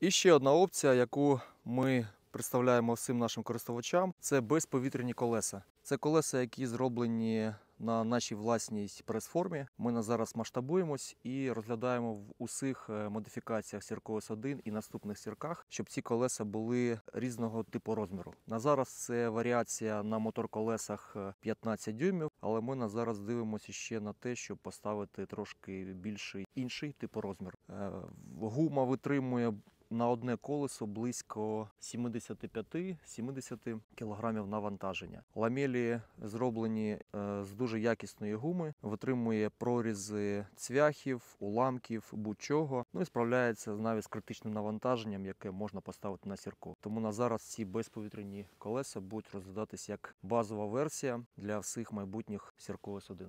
І ще одна опція, яку ми представляємо всім нашим користувачам, це безповітряні колеса. Це колеса, які зроблені на нашій власній прес-формі. Ми на зараз масштабуємось і розглядаємо в усіх е, модифікаціях Сіркос 1 і наступних сірках, щоб ці колеса були різного типу розміру. На зараз це варіація на мотор-колесах е, 15 дюймів, але ми на зараз дивимося ще на те, щоб поставити трошки більший інший типу розмір. Е, Гума витримує на одне колесо близько 75-70 кг навантаження. Ламелі зроблені е, з дуже якісної гуми, витримує прорізи цвяхів, уламків, будь-чого. Ну і справляється навіть з критичним навантаженням, яке можна поставити на сірко. Тому на зараз ці безповітряні колеса будуть розглядатись як базова версія для всіх майбутніх сірко С1.